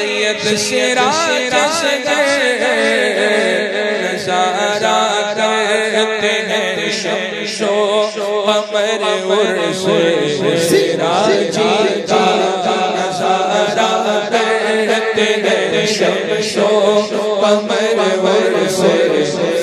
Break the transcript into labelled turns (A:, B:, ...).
A: सैयद सिराज नजारा करते हैं शमशो कमर उर्स सिराजी का नजारा करते हैं शमशो कमर उर्स सिराजी